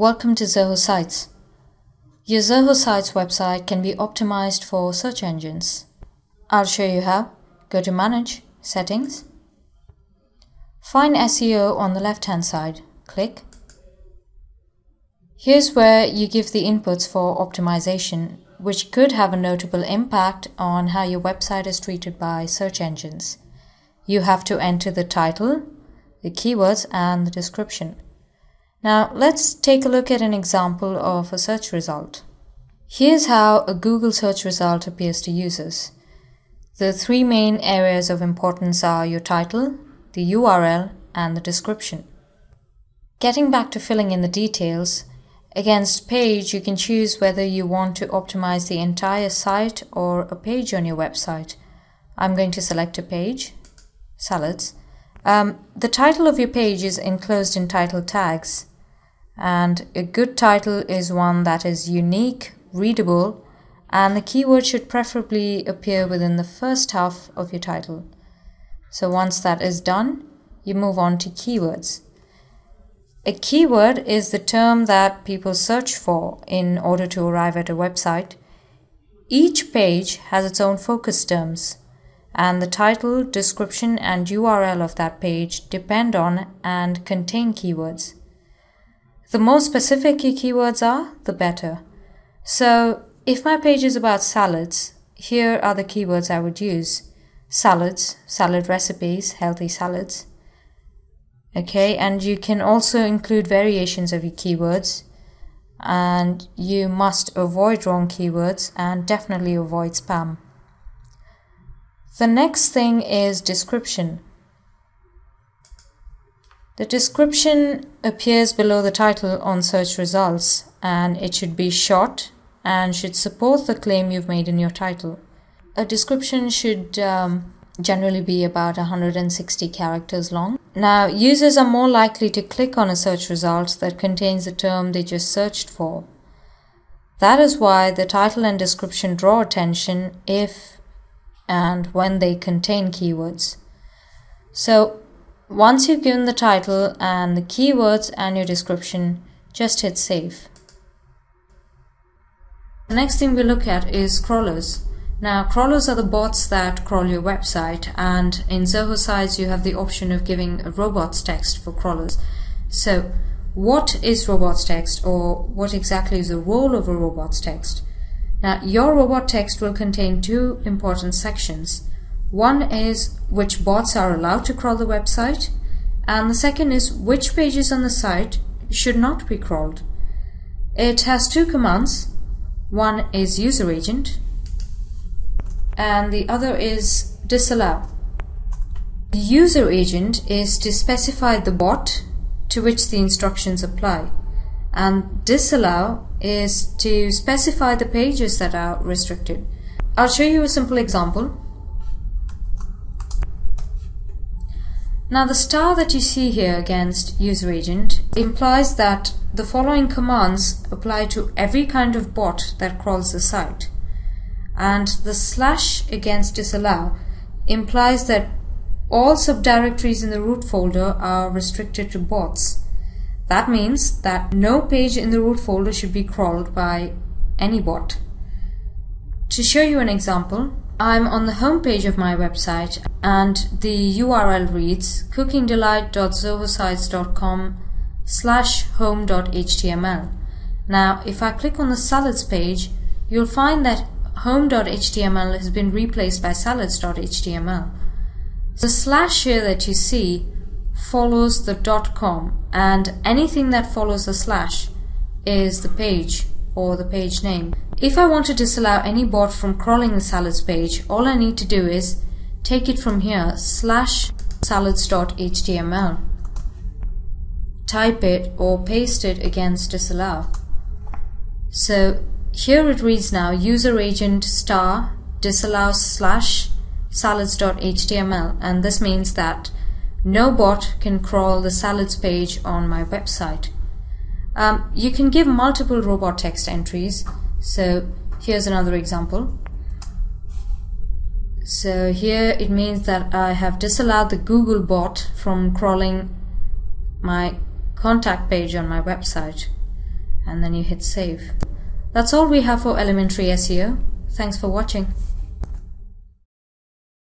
Welcome to Zoho Sites. Your Zoho Sites website can be optimized for search engines. I'll show you how. Go to Manage, Settings. Find SEO on the left hand side. Click. Here's where you give the inputs for optimization, which could have a notable impact on how your website is treated by search engines. You have to enter the title, the keywords, and the description. Now let's take a look at an example of a search result. Here's how a Google search result appears to users. The three main areas of importance are your title, the URL, and the description. Getting back to filling in the details, against page you can choose whether you want to optimize the entire site or a page on your website. I'm going to select a page, salads. Um, the title of your page is enclosed in title tags and a good title is one that is unique, readable, and the keyword should preferably appear within the first half of your title. So once that is done, you move on to keywords. A keyword is the term that people search for in order to arrive at a website. Each page has its own focus terms, and the title, description, and URL of that page depend on and contain keywords. The more specific your keywords are, the better. So if my page is about salads, here are the keywords I would use. Salads, salad recipes, healthy salads. Okay, and you can also include variations of your keywords. And you must avoid wrong keywords and definitely avoid spam. The next thing is description. The description appears below the title on search results and it should be short and should support the claim you've made in your title. A description should um, generally be about 160 characters long. Now, users are more likely to click on a search result that contains the term they just searched for. That is why the title and description draw attention if and when they contain keywords. So, once you've given the title and the keywords and your description, just hit save. The next thing we look at is crawlers. Now crawlers are the bots that crawl your website and in Zoho Sites you have the option of giving a robots text for crawlers. So what is robots text or what exactly is the role of a robots text? Now your robot text will contain two important sections. One is which bots are allowed to crawl the website, and the second is which pages on the site should not be crawled. It has two commands. One is user agent, and the other is disallow. The user agent is to specify the bot to which the instructions apply, and disallow is to specify the pages that are restricted. I'll show you a simple example. Now the star that you see here against user agent implies that the following commands apply to every kind of bot that crawls the site. And the slash against disallow implies that all subdirectories in the root folder are restricted to bots. That means that no page in the root folder should be crawled by any bot. To show you an example, I'm on the home page of my website and the URL reads cookingdelight.zohosites.com slash home.html. Now if I click on the salads page, you'll find that home.html has been replaced by salads.html. The slash here that you see follows the dot .com and anything that follows the slash is the page or the page name. If I want to disallow any bot from crawling the salads page, all I need to do is take it from here slash salads.html type it or paste it against disallow. So here it reads now user agent star disallow slash salads.html and this means that no bot can crawl the salads page on my website. Um, you can give multiple robot text entries so here's another example. So here it means that I have disallowed the Google bot from crawling my contact page on my website. and then you hit save. That's all we have for elementary SEO. Thanks for watching.